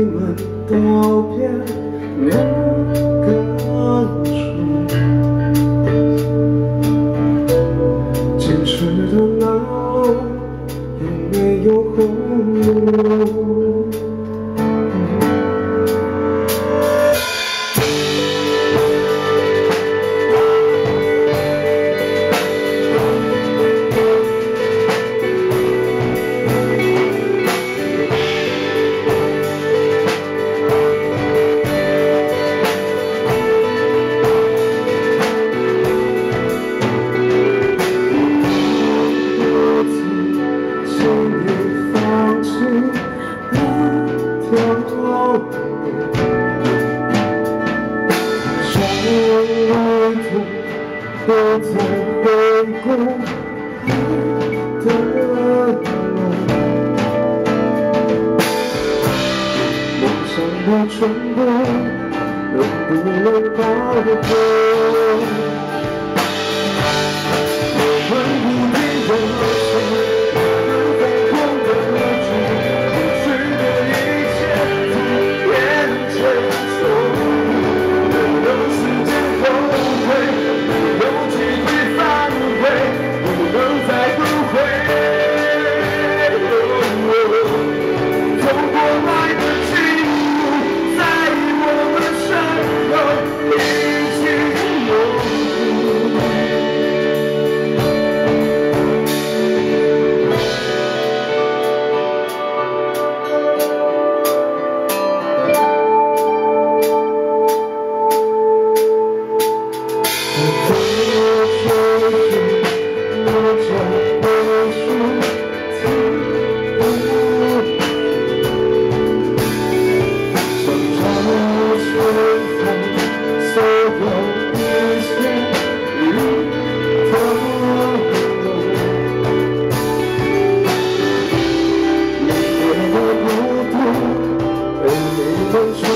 你们都变了个种，坚持的难路有没有后路？多年伤痛都梦想的能不能摆脱过？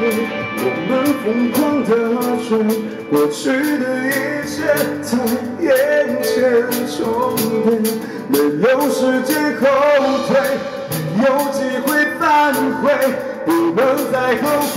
我们疯狂的追，过去的一切在眼前重叠，没有时间后退，没有机会反悔，不能再后悔。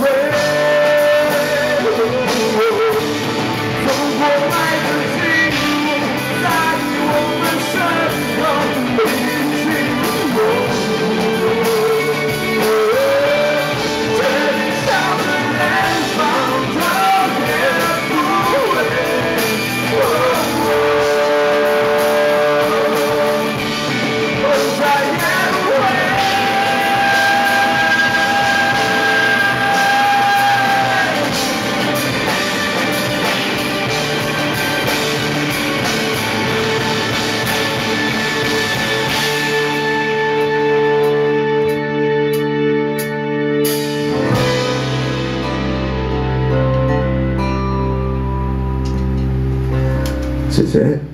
This is it.